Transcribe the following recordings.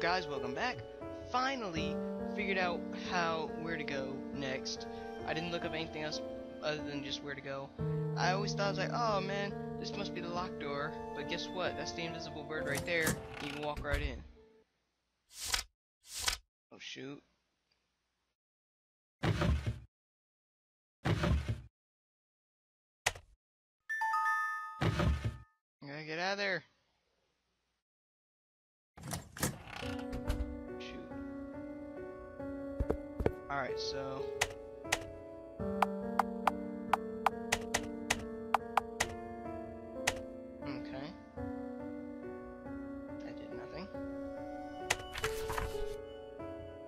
Guys, welcome back. Finally figured out how where to go next. I didn't look up anything else other than just where to go. I always thought I was like, oh man, this must be the locked door. But guess what? That's the invisible bird right there. You can walk right in. Oh shoot. I gotta get out of there. Alright, so. Okay. That did nothing.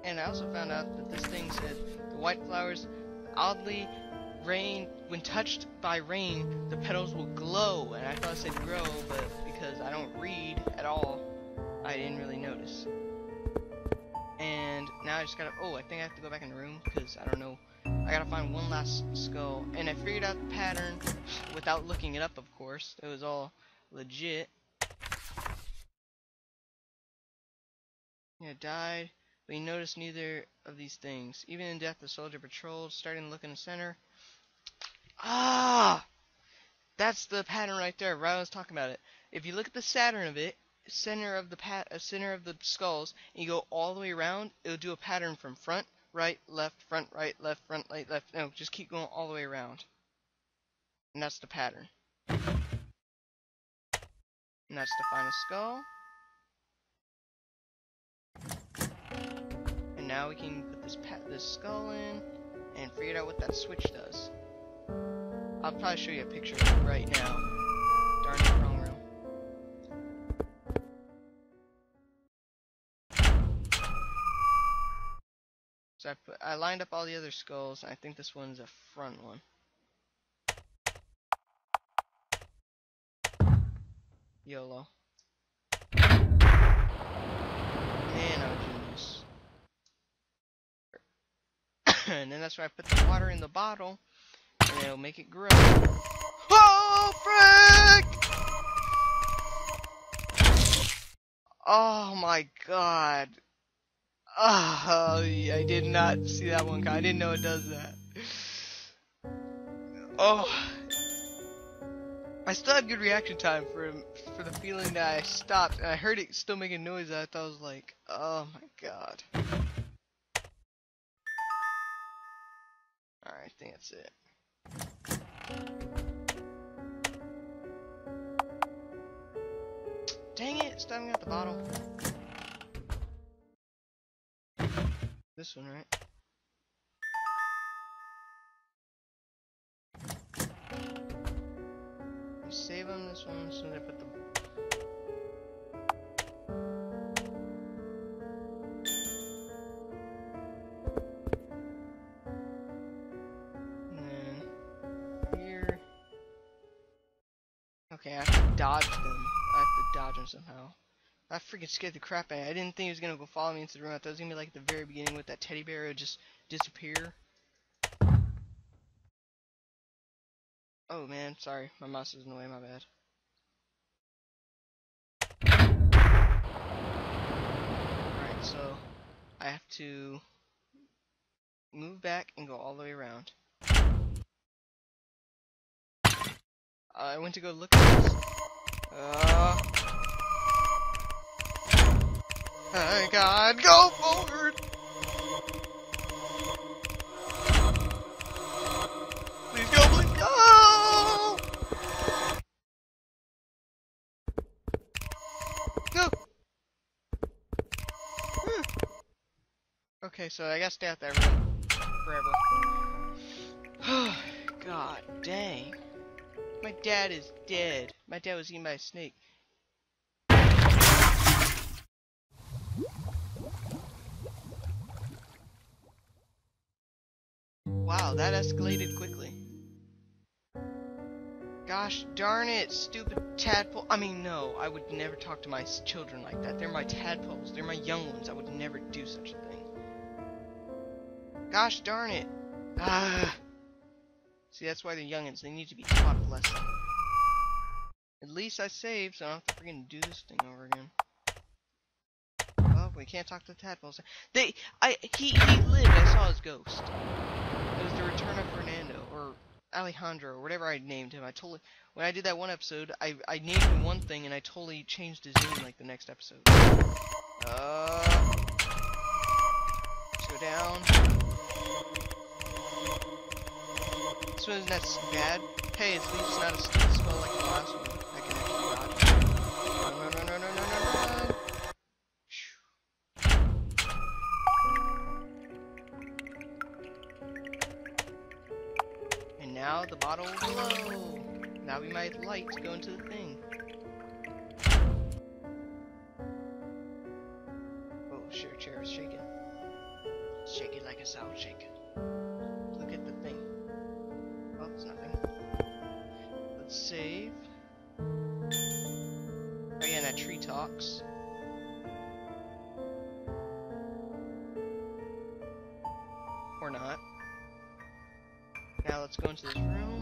And I also found out that this thing said the white flowers oddly rain when touched by rain the petals will glow and I thought it said grow but because I don't read at all I didn't really notice just gotta oh I think I have to go back in the room because I don't know I gotta find one last skull and I figured out the pattern without looking it up of course it was all legit yeah died but you notice neither of these things even in death the soldier patrolled starting to look in the center Ah! That's the pattern right there. I was talking about it. If you look at the pattern of it, center of the pat, uh, center of the skulls, and you go all the way around, it'll do a pattern from front, right, left, front, right, left, front, right, left. No, just keep going all the way around. And that's the pattern. And that's the final skull. And now we can put this pat this skull in and figure out what that switch does. I'll probably show you a picture of it right now. Darn it, wrong So I, put, I lined up all the other skulls, and I think this one's a front one. YOLO. Man, genius. and then that's why I put the water in the bottle and it'll make it grow. Oh, frick! Oh my god. Oh, I did not see that one. I didn't know it does that. Oh. I still had good reaction time for for the feeling that I stopped and I heard it still making noise. I thought I was like, oh my god. Alright, I think that's it. Dang it, it's out the bottle. This one, right? Save them this one as soon as I put the Okay, I have to dodge them. I have to dodge them somehow. I freaking scared the crap out of me. I didn't think he was gonna go follow me into the room. I thought it was gonna be like at the very beginning with that teddy bear would just disappear. Oh man, sorry. My mouse is in the way, my bad. Alright, so I have to move back and go all the way around. I went to go look at this. Uh. Oh god, go forward! Please go, please go! Go! Hmm. Okay, so I gotta stay out there forever. God dang. My dad is dead. My dad was eaten by a snake. Wow, that escalated quickly. Gosh darn it, stupid tadpole. I mean, no, I would never talk to my children like that. They're my tadpoles. They're my young ones. I would never do such a thing. Gosh darn it. Ah. See, that's why they're youngins. They need to be taught a lesson. At least I saved, so I don't have to freaking do this thing over again. We can't talk to tadpoles. They, I, he, he lived. I saw his ghost. It was the return of Fernando or Alejandro or whatever I named him. I totally when I did that one episode, I I named him one thing and I totally changed his name like the next episode. Uh, go down. This one's not bad. Hey, at least it's not it smell like the last one. Light to go into the thing. Oh, sure, chair is shaking. Shaking like a sound shaking. Look at the thing. Oh, it's nothing. Let's save. Oh that tree talks. Or not. Now let's go into this room.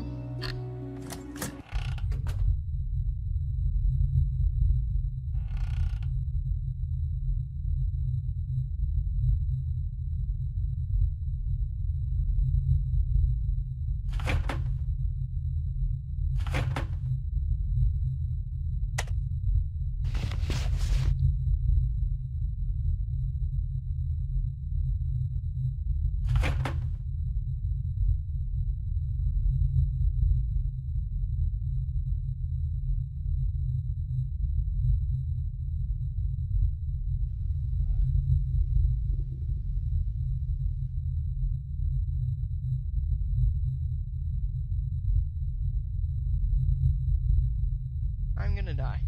I'm gonna die.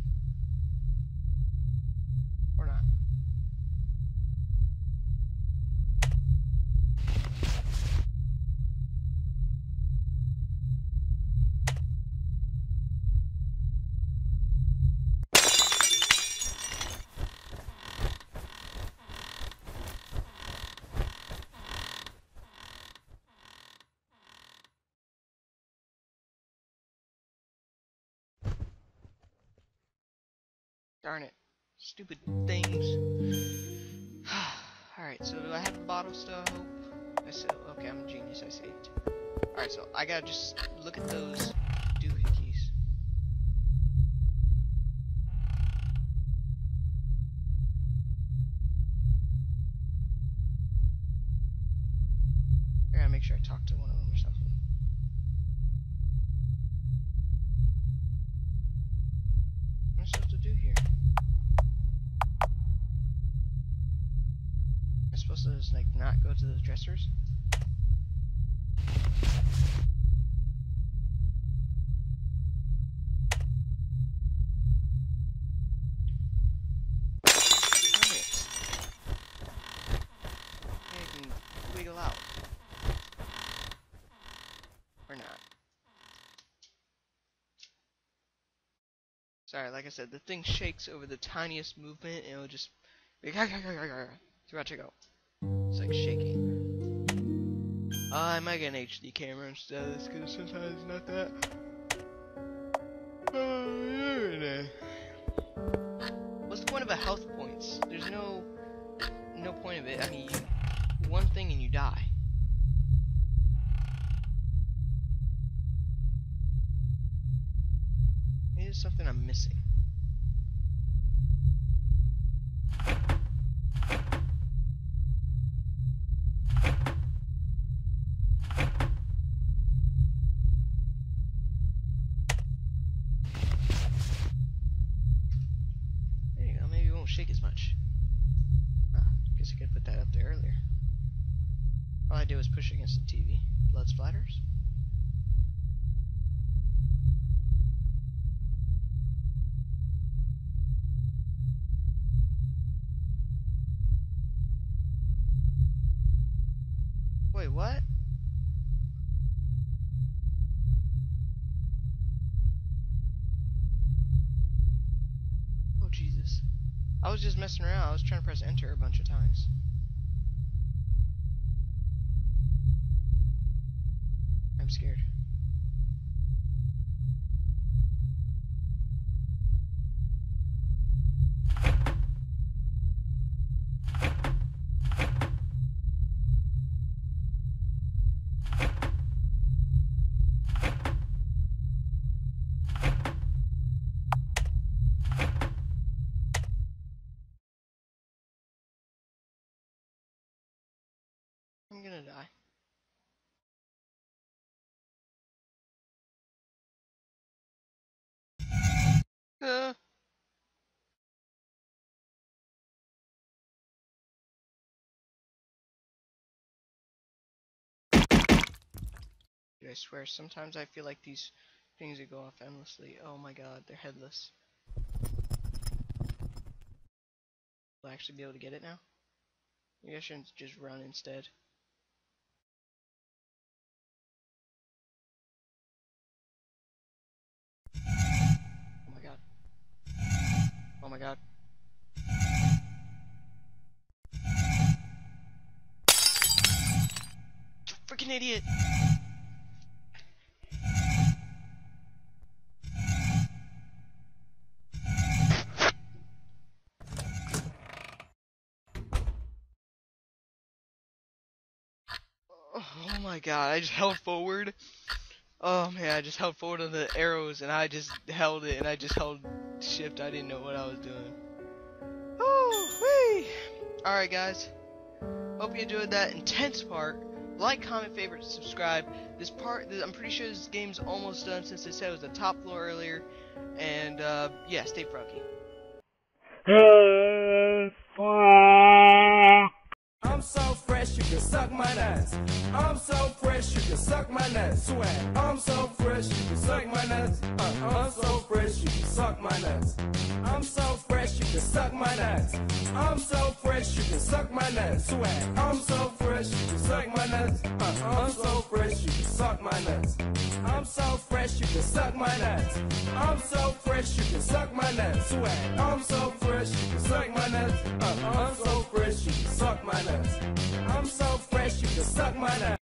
Or not. Darn it. Stupid things. Alright, so do I have a bottle still, I hope? I still, okay, I'm a genius, I saved. Alright, so I gotta just look at those doohickeys. I gotta make sure I talk to one of them or something. What am I supposed to do here? Am I supposed to just like not go to those dressers? Sorry, like I said, the thing shakes over the tiniest movement and it'll just throughout you go. It's like shaking. Ah, I might get an HD camera instead of this because sometimes it's not that. Oh, What's the point of a health points? There's no no point of it. I mean, one thing and you die. Maybe there's something I'm missing. There won't shake as much. Ah, guess I could put that up there earlier. All I do is push against the TV. Blood splatters. Wait, what? Oh, Jesus. I was just messing around. I was trying to press enter a bunch of times. I'm scared. Dude, I swear, sometimes I feel like these things that go off endlessly. Oh my god, they're headless. Will I actually be able to get it now? Maybe I shouldn't just run instead. My god. You Freaking idiot! Oh my god, I just held forward. Oh man, I just held forward on the arrows and I just held it and I just held shift. I didn't know what I was doing. Oh, wee! Alright guys, hope you enjoyed that intense part. Like, comment, favorite, subscribe. This part, I'm pretty sure this game's almost done since they said it was the top floor earlier. And uh, yeah, stay froggy so fresh, you can suck my nuts. I'm so fresh, you can suck my nuts. Swag. I'm so fresh, you can suck my nuts. I'm so fresh, you can suck my nuts. I'm so fresh, you can suck my nuts. I'm so fresh, you can suck my nuts. Swag. I'm so fresh, you can suck my nuts. I'm so fresh, you can suck my nuts. I'm so fresh, you can suck my nuts. I'm so fresh, you can suck my nuts. Swag. I'm so fresh, you can suck my nuts. I'm so fresh, you can suck my nuts. I'm so fresh, you can suck my nuts.